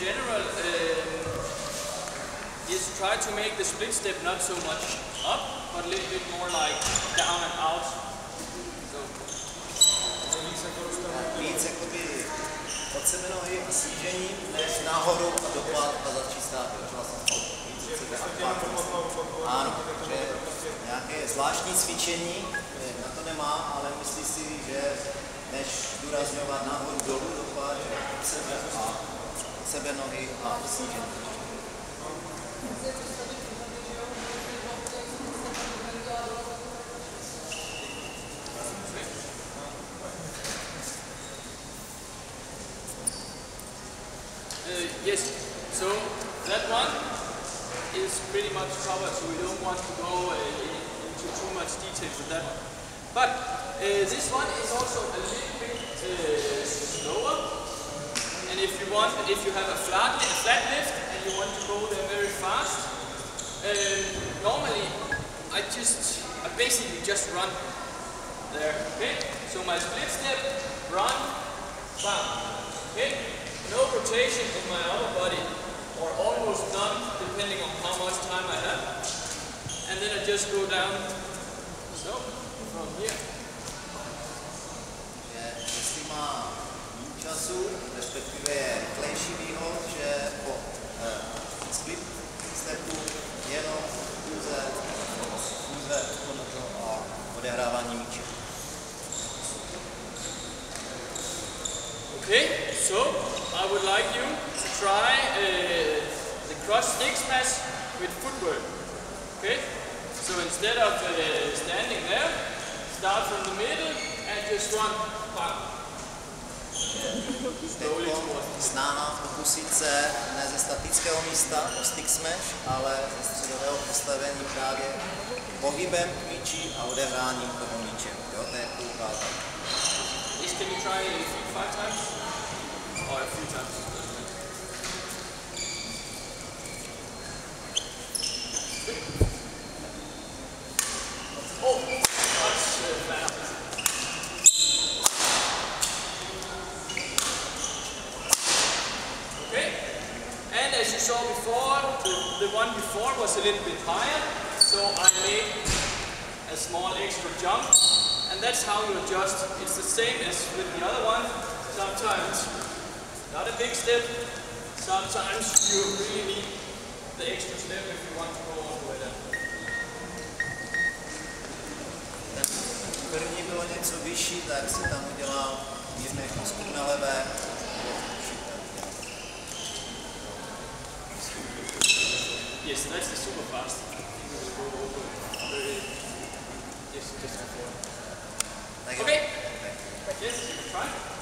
general um, is try to make the split step not so much up, but a little bit more like down and out. So, Víc jakoby od sebe nohy a snížení, než nahoru a dopad a začít stát. Vlastně. Ano, že nějaké zvláštní cvičení eh, na to nemá, ale myslí si, že než důrazňovat nahoru dolů dopad, sebe a a uh, yes, so that one is pretty much covered, so we don't want to go uh, into too much detail with that one. But uh, this one is also a little bit uh, slower. If you want, if you have a flat, a flat lift and you want to go there very fast, um, normally I just, I basically just run there. Okay, so my split step, run, bam. Okay, no rotation in my upper body, or almost none, depending on how much time I have. And then I just go down, so from here. Odehrávání míče. Okay, so I would like you to try uh, the cross stick smash with footwork. Okay, so instead of uh, standing there, start from the middle and just run. Teď towards snaha pokusit se ne ze statického místa o stick smash, ale ze středového postavení právě pohybem k míči a odehráním toho míče. Jo, to je půlka. Yes, can you try five times? Or a few times? Okay, and as you saw before, the one before was a little bit higher, so I made a small extra jump, and that's how you adjust. It's the same as with the other one. Sometimes not a big step, sometimes you really need the extra step if you want to go all the way down. První bylo něco vyšší, tak si tam udělal mírný postup na levé. Yes, that's the super fast. You will go over very, yes, just before. Okay. Yes, try.